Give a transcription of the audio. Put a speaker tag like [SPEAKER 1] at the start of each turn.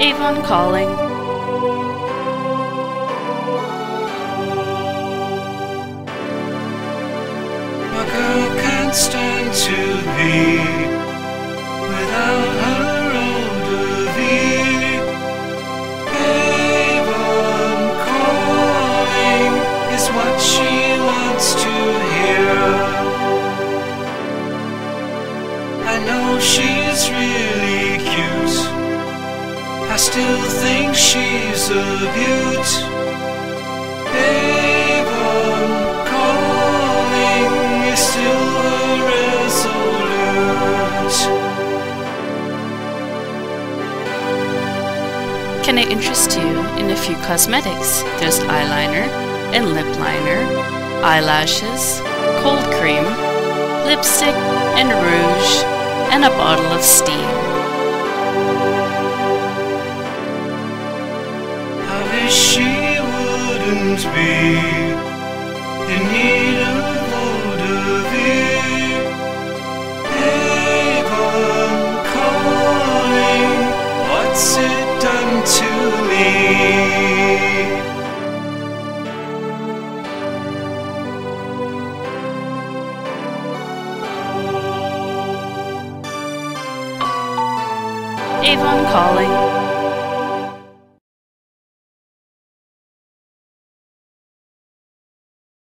[SPEAKER 1] Avon calling.
[SPEAKER 2] A girl can't stand to be without her. Avon calling is what she wants to hear. I know she's really cute. Still think she's a beaut. Calling is still irresolute.
[SPEAKER 1] Can I interest you in a few cosmetics? There's eyeliner and lip liner, eyelashes, cold cream, lipstick and rouge, and a bottle of steam.
[SPEAKER 2] She wouldn't be in need of de. Avon calling, what's it done to me?
[SPEAKER 1] Avon calling.